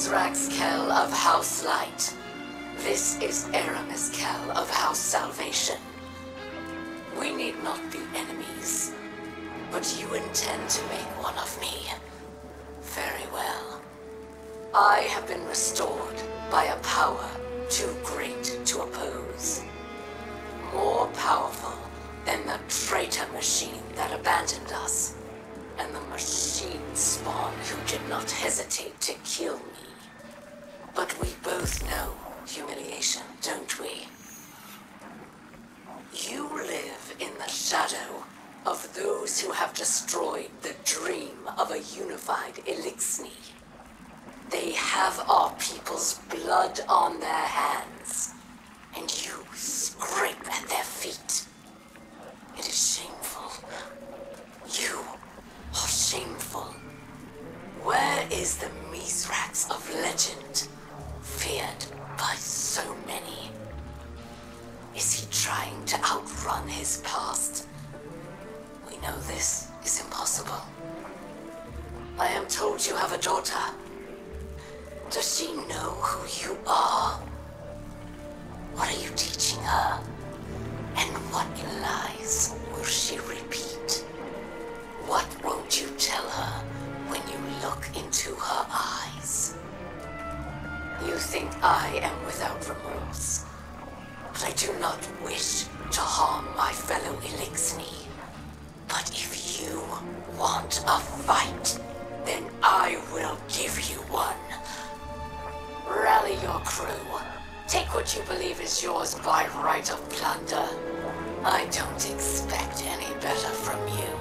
Mithrax Kell of House Light. This is Eramis Kell of House Salvation. We need not be enemies, but you intend to make one of me. Very well. I have been restored by a power too great to oppose. More powerful than the traitor machine that abandoned us, and the machine spawn not hesitate to kill me. But we both know humiliation, don't we? You live in the shadow of those who have destroyed the dream of a unified Eliksni. They have our people's blood on their hands, and you scrape at their feet. It is shameful. You are shameful. Where is the Mithrax of legend, feared by so many? Is he trying to outrun his past? We know this is impossible. I am told you have a daughter. Does she know who you are? What are you look into her eyes? You think I am without remorse, but I do not wish to harm my fellow Eliksni. But if you want a fight, then I will give you one. Rally your crew. Take what you believe is yours by right of plunder. I don't expect any better from you.